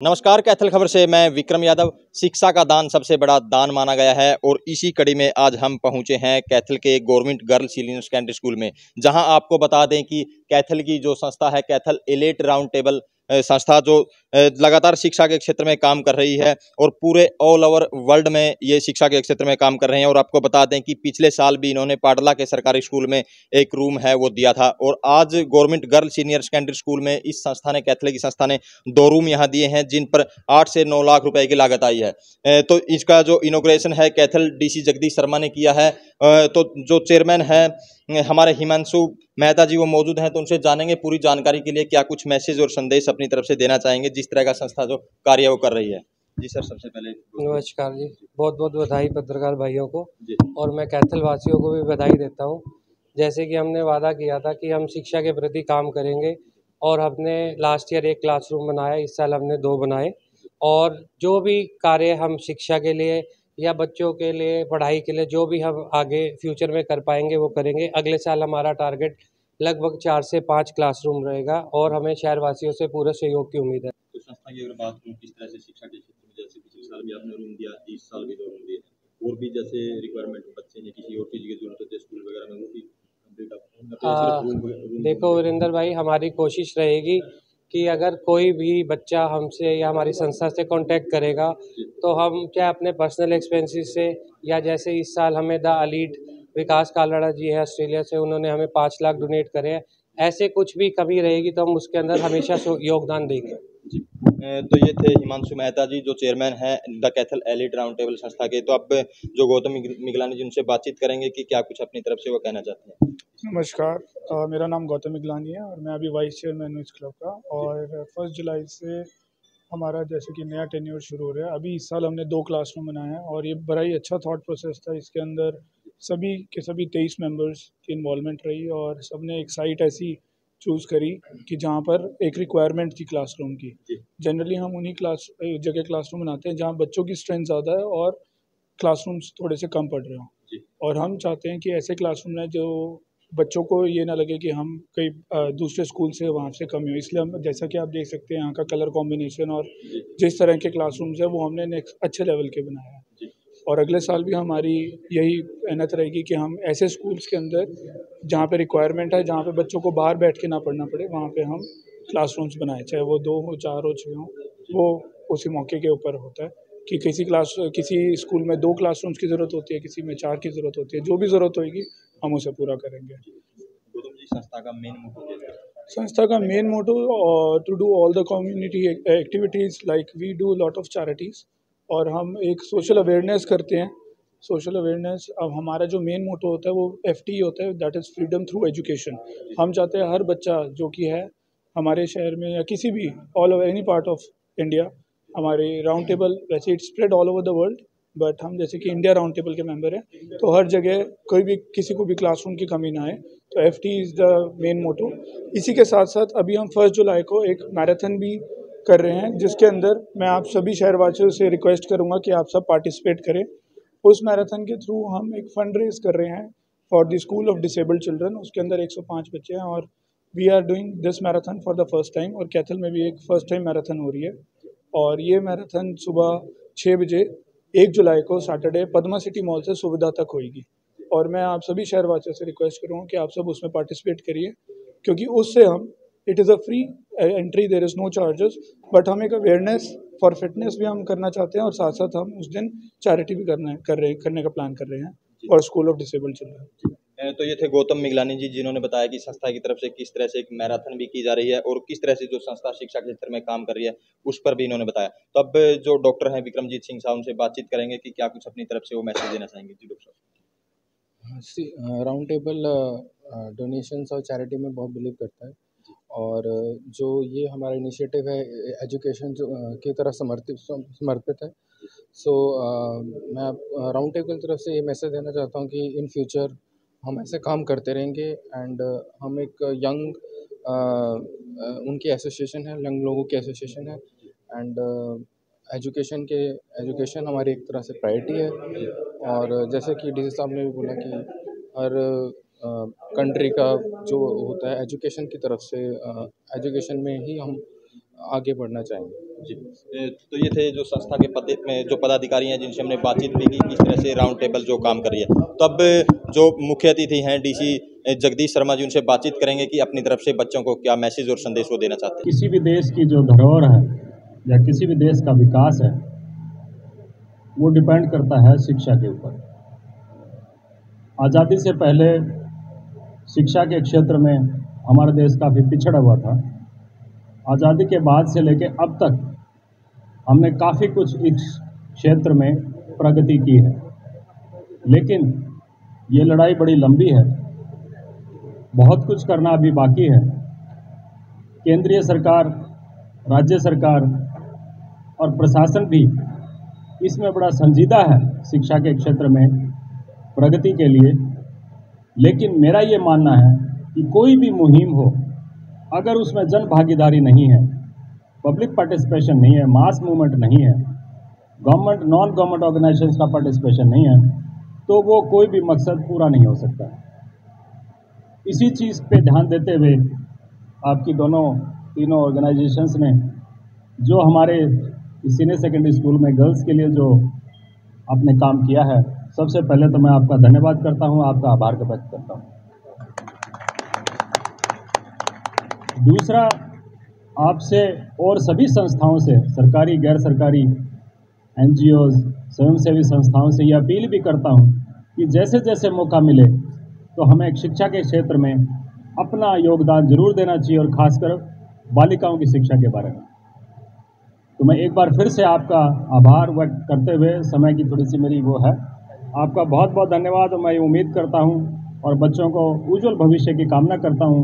नमस्कार, कैथल खबर से मैं विक्रम यादव। शिक्षा का दान सबसे बड़ा दान माना गया है और इसी कड़ी में आज हम पहुँचे हैं कैथल के government girls senior secondary school में, जहाँ आपको बता दें कि कैथल की जो संस्था है, कैथल एलेट राउंड टेबल संस्था जो लगातार शिक्षा के क्षेत्र में काम कर रही है और पूरे ऑल ओवर वर्ल्ड में ये शिक्षा के क्षेत्र में काम कर रहे हैं और आपको बता दें कि पिछले साल भी इन्होंने पाटला के सरकारी स्कूल में एक रूम है, वो दिया था और आज government girl senior secondary school में इस संस्था ने कैथलिक संस्था ने दो रूम यहाँ दिए हैं, जिन पर आठ से नौ लाख रुपए की लागत आई है। तो इसका जो इनोग्रेशन है कैथल डी जगदीश शर्मा ने किया है। तो जो चेयरमैन है हमारे हिमांशु मेहता जी वो मौजूद हैं तो उनसे जानेंगे पूरी जानकारी के लिए क्या कुछ मैसेज और संदेश अपनी तरफ़ से देना चाहेंगे जिस तरह का संस्था जो कार्य वो कर रही है। जी सर सबसे पहले नमस्कार जी। बहुत बहुत बधाई पत्रकार भाइयों को और मैं कैथल वासियों को भी बधाई देता हूँ। जैसे कि हमने वादा किया था कि हम शिक्षा के प्रति काम करेंगे और हमने लास्ट ईयर एक क्लासरूम बनाया इस साल हमने दो बनाए और जो भी कार्य हम शिक्षा के लिए या बच्चों के लिए पढ़ाई के लिए जो भी हम आगे फ्यूचर में कर पाएँगे वो करेंगे। अगले साल हमारा टारगेट लगभग चार से पाँच क्लासरूम रहेगा और हमें शहरवासियों से पूरे सहयोग की उम्मीद है। तो संस्था की अगर बात करूँ किस तरह से शिक्षा के क्षेत्र में जैसे पिछले साल भी आपने रूम दिया इस साल भी रूम दिए और भी जैसे रिक्वायरमेंट बच्चे हैं किसी और चीज़ की ज़रूरत होती है स्कूल वगैरह में वो भी देखो वीरेंद्र भाई हमारी कोशिश रहेगी कि अगर कोई भी बच्चा हमसे या हमारी संस्था से कांटेक्ट करेगा तो हम चाहे अपने पर्सनल एक्सपेंसेस से या जैसे इस साल हमें द अलीट विकास कालड़ा जी है ऑस्ट्रेलिया से, उन्होंने हमें पाँच लाख डोनेट करे हैं। ऐसे कुछ भी कमी रहेगी तो हम उसके अंदर हमेशा योगदान देंगे। तो ये थे हिमांशु मेहता जी, जो चेयरमैन हैं the Kaithal elite round table संस्था के। तो अब जो गौतम मिगलानी जी, उनसे बातचीत करेंगे कि क्या कुछ अपनी तरफ़ से वो कहना चाहते हैं। नमस्कार। मेरा नाम गौतम मिगलानी है और मैं अभी वाइस चेयरमैन हूँ इस क्लब का और फ़र्स्ट जुलाई से हमारा जैसे कि नया टेन्योर शुरू हो रहा है। अभी इस साल हमने दो क्लासरूम बनाए हैं और ये बड़ा ही अच्छा थॉट प्रोसेस था। इसके अंदर सभी के सभी तेईस मेंबर्स की इन्वॉलमेंट रही और सबने एक साइट ऐसी चूज़ करी कि जहाँ पर एक रिक्वायरमेंट थी क्लासरूम की। जनरली हम उन्हीं क्लास जगह क्लासरूम बनाते हैं जहाँ बच्चों की स्ट्रेंथ ज़्यादा है और क्लासरूम्स थोड़े से कम पढ़ रहे हों। और हम चाहते हैं कि ऐसे क्लासरूम हैं जो बच्चों को ये ना लगे कि हम कई दूसरे स्कूल से वहाँ से कम हो। इसलिए हम जैसा कि आप देख सकते हैं यहाँ का कलर कॉम्बिनेशन और जिस तरह के क्लासरूम्स है वो हमने नेक्स्ट अच्छे लेवल के बनाए हैं। और अगले साल भी हमारी यही मेहनत रहेगी कि हम ऐसे स्कूल्स के अंदर जहाँ पे रिक्वायरमेंट है जहाँ पे बच्चों को बाहर बैठ के ना पढ़ना पड़े वहाँ पे हम क्लासरूम्स बनाए। चाहे वो दो हो चार हो छः हो वो उसी मौके के ऊपर होता है। कि किसी क्लास किसी स्कूल में दो क्लासरूम्स की ज़रूरत होती है किसी में चार की ज़रूरत होती है जो भी ज़रूरत होगी हम उसे पूरा करेंगे। संस्था का मेन मोटो संस्था का main motto to do all the community activities like we do lot of charities और हम एक सोशल अवेयरनेस करते हैं। सोशल अवेयरनेस अब हमारा जो मेन मोटो होता है वो एफटी होता है that is freedom through education हम चाहते हैं हर बच्चा जो कि है हमारे शहर में या किसी भी all over any part of India हमारे राउंड टेबल वैसे it spread all over the world but हम जैसे कि इंडिया राउंड टेबल के मेंबर हैं तो हर जगह कोई भी, किसी को भी क्लासरूम की कमी ना आए तो F T is the main motto इसी के साथ साथ अभी हम फ़र्स्ट जुलाई को एक मैराथन भी कर रहे हैं, जिसके अंदर मैं आप सभी शहरवासियों से रिक्वेस्ट करूँगा कि आप सब पार्टिसिपेट करें। उस मैराथन के थ्रू हम एक फंड रेज कर रहे हैं for the school of disabled children उसके अंदर 105 बच्चे हैं, और we are doing this marathon for the first time और कैथल में भी एक फ़र्स्ट टाइम मैराथन हो रही है। और ये मैराथन सुबह छः बजे एक जुलाई को सैटरडे पदमा सिटी मॉल से सुविधा तक होगी और मैं आप सभी शहरवासियों से रिक्वेस्ट करूँगा कि आप सब उसमें पार्टिसिपेट करिए क्योंकि उससे हम it is a free entry there is no charges but हम एक अवेयरनेस फॉर फिटनेस भी हम करना चाहते हैं और साथ साथ हम उस दिन चैरिटी भी करना कर रहे करने का प्लान कर रहे हैं और स्कूल ऑफ़ डिसेबल्ड चिल्ड्रन तो ये थे गौतम मिगलानी जी जिन्होंने बताया कि संस्था की तरफ़ से किस तरह से एक मैराथन भी की जा रही है और किस तरह से जो संस्था शिक्षा के क्षेत्र में काम कर रही है उस पर भी इन्होंने बताया। तो अब जो डॉक्टर हैं विक्रमजीत सिंह साहब उनसे बातचीत करेंगे कि क्या कुछ अपनी तरफ़ से वो मैसेज देना चाहेंगे। जी डॉक्टर राउंड टेबल डोनेशन और चैरिटी में बहुत बिलीव करता है। और जो ये हमारा इनिशिएटिव है एजुकेशन जो की तरफ़ समर्पित समर्पित है। सो so, मैं राउंड टेबल की तरफ़ से ये मैसेज देना चाहता हूँ कि इन फ्यूचर हम ऐसे काम करते रहेंगे एंड हम एक यंग उनकी एसोसिएशन है यंग लोगों की एसोसिएशन है एंड एजुकेशन के एजुकेशन हमारी एक तरह से प्रायोरिटी है और जैसे कि डी साहब ने भी बोला कि हर कंट्री का जो होता है एजुकेशन की तरफ़ से एजुकेशन में ही हम आगे बढ़ना चाहेंगे। जी। तो ये थे जो संस्था के पद, में जो पदाधिकारी हैं जिनसे हमने बातचीत भी की, किस तरह से राउंड टेबल जो काम कर रही है। तो अब जो मुख्य अतिथि हैं डीसी जगदीश शर्मा जी, उनसे बातचीत करेंगे कि अपनी तरफ़ से बच्चों को क्या मैसेज और संदेश वो देना चाहते हैं। किसी भी देश की जो धरोहर है, या किसी भी देश का विकास है, वो डिपेंड करता है शिक्षा के ऊपर। आज़ादी से पहले शिक्षा के क्षेत्र में हमारा देश काफ़ी पिछड़ा हुआ था। आज़ादी के बाद से लेके अब तक हमने काफ़ी कुछ इस क्षेत्र में प्रगति की है। लेकिन ये लड़ाई बड़ी लंबी है। बहुत कुछ करना अभी बाकी है। केंद्रीय सरकार, राज्य सरकार और प्रशासन भी इसमें बड़ा संजीदा है शिक्षा के क्षेत्र में प्रगति के लिए। लेकिन मेरा ये मानना है कि कोई भी मुहिम हो अगर उसमें जन भागीदारी नहीं है पब्लिक पार्टिसिपेशन नहीं है मास मूवमेंट नहीं है गवर्नमेंट नॉन गवर्नमेंट ऑर्गेनाइजेशन का पार्टिसिपेशन नहीं है तो वो कोई भी मकसद पूरा नहीं हो सकता। इसी चीज़ पे ध्यान देते हुए आपकी दोनों तीनों ऑर्गेनाइजेशंस ने, जो हमारे सीनियर सेकेंडरी स्कूल में गर्ल्स के लिए जो आपने काम किया है, सबसे पहले तो मैं आपका धन्यवाद करता हूँ, आपका आभार व्यक्त करता हूँ। दूसरा, आपसे और सभी संस्थाओं से, सरकारी गैर सरकारी एन जी ओज स्वयंसेवी संस्थाओं से ये अपील भी करता हूँ कि जैसे जैसे मौका मिले तो हमें शिक्षा के क्षेत्र में अपना योगदान ज़रूर देना चाहिए और खासकर बालिकाओं की शिक्षा के बारे में। तो मैं एक बार फिर से आपका आभार व्यक्त करते हुए, समय की थोड़ी सी मेरी वो है, आपका बहुत बहुत धन्यवाद और मैं उम्मीद करता हूँ और बच्चों को उज्जवल भविष्य की कामना करता हूँ।